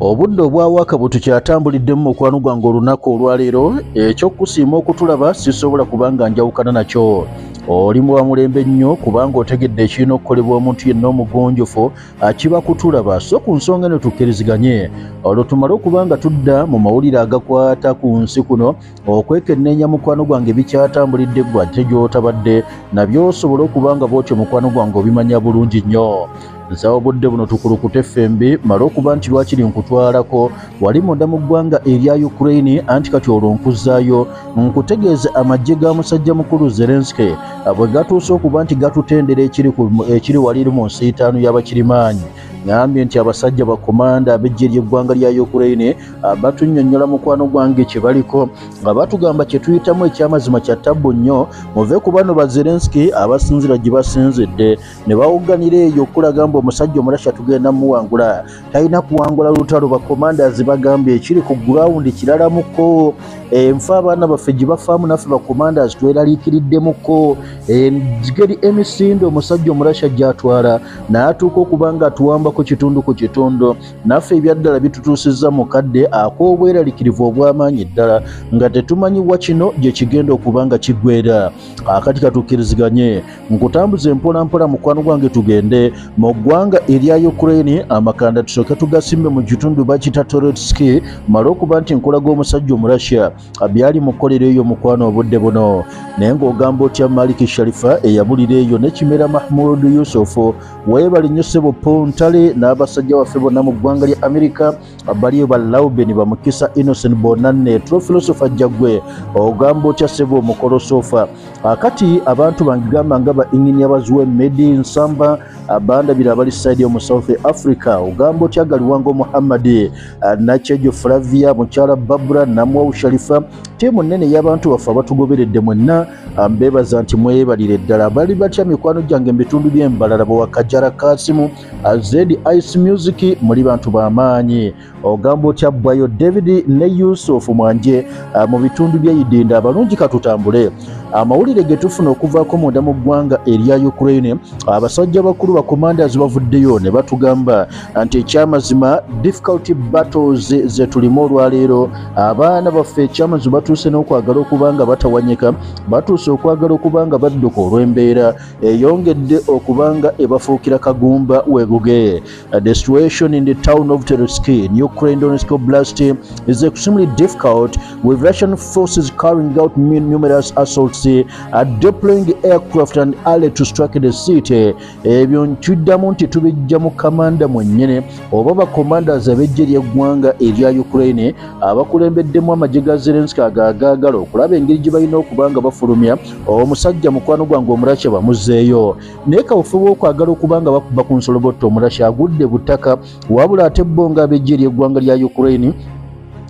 obudde obwawaka bwe tukyatambulidde mu mukwano gwange olunaku olwaleero ekyokusiima okutulaba sisobola kubanga njawukana nakyo. Oli mu bamulembe nnyo kubanga otegedde ekirina okukolebwa omuntu yenna omugonjofu akiba kutulaba so ku nsonga eno tukkiriziganye. Olwo tumale okuba nga tudda mu mawulire agakwata ku nsi kuno okwekenneenya mukwano gwange bikyatambulidde gwe ate gy'otabadde nabyo osobole okuba nga bwotyo mukwano gwange obimanya bulungi nnyo nsaba obudde buno tukulukute ffembi male okuba nti lwakiri nkutwalako wali munda mu ggwanga erya ukraine anti kati olwo nkuzzaayo nkutegeeza amagye ga musajja mukulu zelenski bwe gatuuse okuba nti gatutendera ekiri waliri mu nsiitaano y'abakirimaanyi ŋambye nti abasajja bakomanda ab'eggye ly'eggwanga lya ukraine batunnyonnyola mukwano gwange kye baliko. Nga batugamba kye tuyitamu ekyamazima kya ttabbu nnyo muve ku bano ba zelenski abasinzira gye basinzidde. Ne bawuganira eyo okulaga mbu omusajja omurasha tugenda muwangula. Talina kuwangula lutalo bakomandazi bagambye ekiri ku gurawundi kiralamuko. Enfe abaana baffe gye bafaamu naffe bakomandazi tweraliikiriddemukko engeri emisinde omusajja omurasha gy'atwala n'atuuka okuba nga atuwamba ku kitundu ku kitundu. Naffe ebyaddala bitutuusizza mukadde ak'obweraliikirivu obw'amaanyi ddala nga tetumanyiwa kino gye kigenda okuba nga kiggwera akati katukkiriziganye nkutambuza empolampola mukwano gwange tugende mu ggwanga erya ukraine. Amakanda tusooke tugasimbe mu kitundu bakita toretski male okuba nti nkulaga omusajja omurasya byali mukolero eyo mukwano obudde buno. Naye ng'ogamba otya maliki sharifa eyabulira eyo ne kimera mahmud yusufu weebali nnyo ssebo pontale n'abasajja baffe bonna mu ggwanga lya amerika baliyo ba lauben bamukisa innocent bonanne trofilosofa jjagwe ogamba otya ssebo omukolosofa akati abantu bangigamba nga ba inginia bazuwe medi nsamba bandabira abali saidi omu south africa ogamba otya galiwango muhammadi nakyejo flavia mukyala babura namwawu sharifa tiimu nnene y'abantu baffe abatugoberedde mwenna mbebaza nti mwebalire ddala. Bali batya mikwano gyange mu bitundu by'embalala bwewakajara kasimu zedi ice music muli bantu b'amaanyi ogamba otya bwayo david ne yusuf mwanje mu bitundu by'eyidinda abalungi katutambule amawulire ge tufuna okuvaako munda mu ggwanga erya ukraine abasajja bakulu bacommanders bavuddeyo ne batugamba nti ekyamazima difficulty battles ze tulimu olwaleero abaana baffe ekyamazima batuuse n'okwagala okuba nga batawanyika batuuse okwagala okuba nga badduka olw'embeera eyongedde okuba nga ebafuukira kagumba weguge the situation in the town of tereski in ukraine donetsk oblast is extremely difficult with russian forces carrying out numerous assaults uh, deploying aircraft and alley to strike the city. Ebyo tuddamu nti tubijja mu kamanda mwennyene oba bacommanders ab'eggye ly'eggwanga erya ukraine abakulembeddemu amagye ga zelenski agaagaagala okulaba engeri gye balina okuba nga bafulumya omusajja mukwano gwange omurasha bamuzeeyo naye kabufuba okwagala okuba nga bakuba ku nsolobotto omurasha agudde butaka wabula ate bo nga ab'eggye ly'eggwanga lya ukraine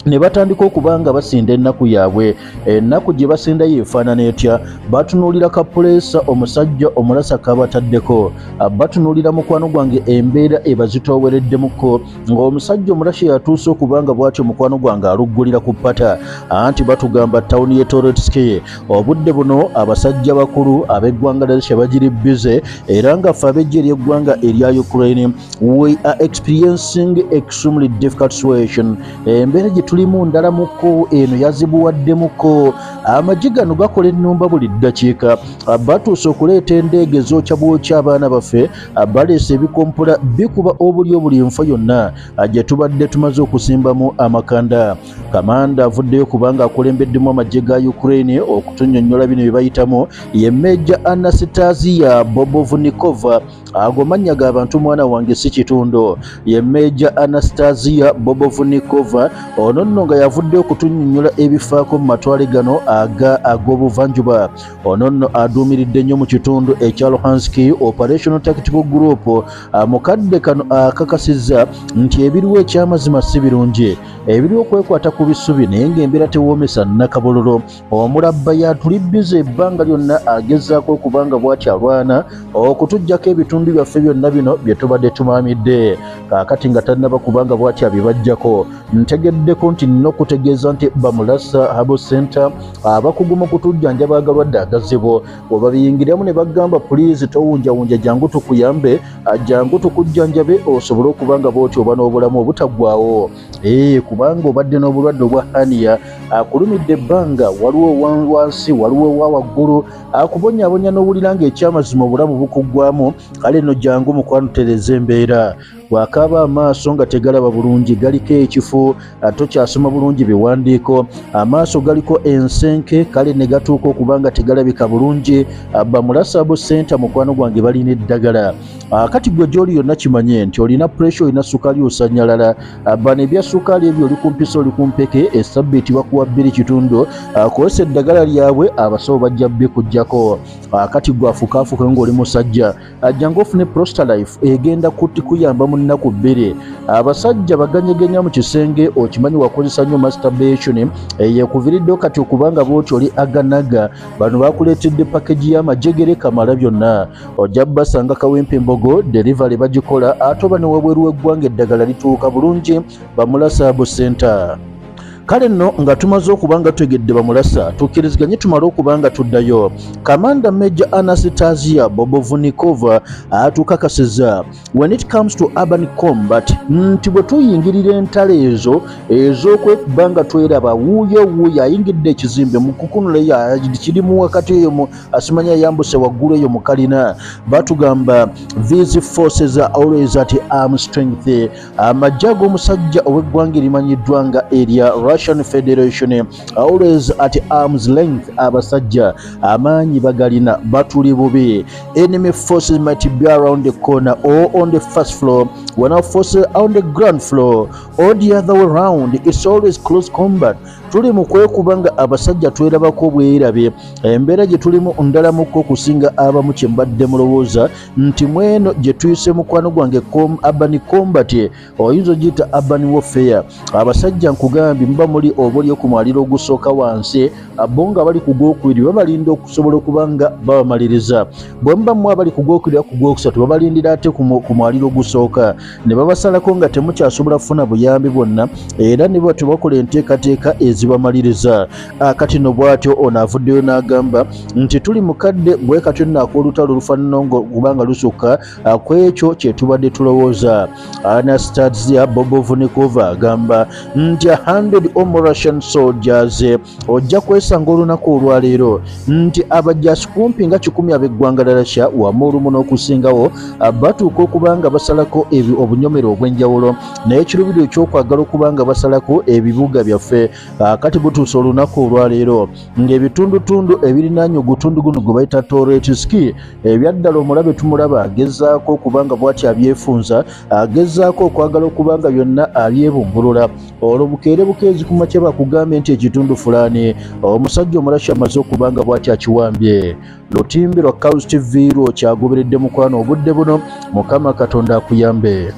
ne batandika okuba nga basinda ennaku yaabwe. Ennaku gye basindayo efaanana etya? Batunuulira kapuleesa omusajja omulasa kabataddeko. Batunuulira mukwano gwange embeera ebazitoowereddemukko ng'omusajja omulashi yatuuse okuba nga bw'atyo mukwano gwange aluggulira ku pata anti batugamba tawuni ye toretski obudde buno abasajja bakulu ab'eggwanga lya bagiri bize era nga ffe ab'eggye ery'eggwanga erya ukraine we are experiencing extremely difficult situation. Embeera gye tulimu ndalamuko eno yazibuwaddemuko amagye gano gakola ennumba buli ddakiika. Batuuse okuleeta endeege zookya bwokya abaana baffe baleesa ebikompula bikuba obuli obuli nfa yonna. Gye tubadde tumaze okusimbamu amakanda. Kamanda avuddeyo kubanga akulembeddemu amagye ga ukraine okutunnyonnyola bino bye bayitamu ye meja anastasiya bobovnikova ago mannya ga bantu mwana wange si kitundu. Ye meja anastasiya bobovnikova ono nno nga yavudde okutunnyonnyola ebifaako mu matwale gano aga ag'obuvanjuba. Ono nno aduumiridde nnyo mu kitundu ekya luhanski operational tactical group. Mukadde kano akakasizza nti ebiriwo ekyamazima si birungi. Ebiriwo okwekwata ku bisubi naye ng'embeera tewoomesa nakabololo omulabba yatuli bize ebbanga lyonna agezaako okubanga bwakyalwana okutuggyako ebitundu byaffe byonna bino bye tubadde tumaamidde kaakati nga tannaba kubanga bwakyabibajjako ntegeddeko nti nina okutegeeza nti bamulasa habo center abakugu mu kutujjanjaba agalwadde agazibu. Bwe babiyingiramu ne bagamba puliizi towunjawunja jangu tukuyambe jangu tukujjanjabe osobole okubanga bwoti oba n'obulamu obutaggwawo ee kubanga obadde n'obulwadde obwa haniya akulumidde ebbanga waliwo wansi waliwo wa waggulu akubonyaabonya n'owulira ng'ekyamazima obulamu bukuggwamu kale nno jangu mukwano tereza embeera bw'akaaba amaaso nga tegalaba bulungi galiko ekifu tokyasoma bulungi biwandiiko amaaso galiko ensenke kale ne gatuuka okuba nga tegalabika bulungi. Bamulasabu senta mukwano gwange balina eddagala. Kati gwe gy'oli yonna kimanye nti olina puresha olina sukaali osanyalala. Bano ebya sukaali ebyo oli kumpisa oli kumpeke esabbiiti bakuwa bbiri kitundu. Kozesa eddagala lyabwe abasawo bajja bikuggyako kati gwe afukaafuka ng'oli musajja. Ajjanga ofune prostalife egenda kuyamba mu nnaku bbiri. Abasajja baganyegenya mu kisenge okimanyi wakozesa nnyo masturbation eyekuviriddeho kati okubanga booti oli aganaga. Bano bakuleetedde pakeji y'amajegere kamala byonna. Ojja basanga kawempe embogo derivaly bagikola ate oba ne wabweru w'eggwanga eddagala lituuka bulungi bamulasabu center kale nno nga tumaze okuba nga tutegedde bamulasa tukkiriziganye tumale okuba nga tuddayo. Kamanda meja anastasia bobovunikova atukakasiza when it comes to urban combat nti bwe tuyingirira entalo ezo ez'okwekuba nga tweraba wuuyo wuuyo ayingidde ekizimbe mu kukunula kirimu wakati eyo asimanya yambuse waggulu eyo mu kalina. Batugamba these forces are always at arm strength. Amajja ag'omusajja ow'eggwanga erimanyiddwa nga erya Russian Federation always at arm's length abasajja amaanyi bagalina batuli bubi. Enemy forces might be around the corner or on the first floor. When our forces are on the ground floor or the other way around it's always close combat tuli mu kwekuba nga abasajja twerabako bwerabye embeera gye tulimu ndalamukko okusinga abamu kye mbadde mulowooza nti mweno gye tuyise mukwano gwange urban combat oyinza ogiyita urban warfare. Abasajja nkugambye muba muli oba oli okumwaliro ogusooka wansi bo nga bali ku gwokubiri babalinda okusobola okuba nga babamaliriza. Bwe muba mu abali ku gwokubiri ku gwokusatu babalindira ate ku mwaliro ogusooka. Ne babasalako nga temukyasobola kufuna buyambi bwonna era ne batyo bakola enteekateeka ezibamaliriza kati no bwatyo ono avuddeyo n'agamba nti tuli mukadde bwe katyo nno ak'olutalo olufaanana kubanga lusukka ku ekyo kye tubadde tulowooza. Anastasia bobovunikova agamba nti 100 omo russian soldiers ojja kwesanga olunaku olwaleero. Nti abajasi kumpi nga kikumi ab'eggwanga la russia wamu olumu n'okusingawo batuuka okuba nga basalako obunyomero obw'enjawulo naye ekirubiro ekyokwagala okuba nga basalako ebibuga byaffe kati butuusa olunaku olwaleero ng'ebitundutundu ebirinaanye ogutundu guno gwe bayita toretski ebyaddala omulabe tumulaba agezaako okuba nga bwati abyefunza agezaako okwagala okuba nga byonna abyebumbulula olwo bukeere bukeezi ku makya bakugambye nti ekitundu fulaani omusajja omulashi amaze okuba nga bwati akiwambye. Lutimbi lwa cows tv lwo kyagoberedde mukwano obudde buno mukama katonda akuyambe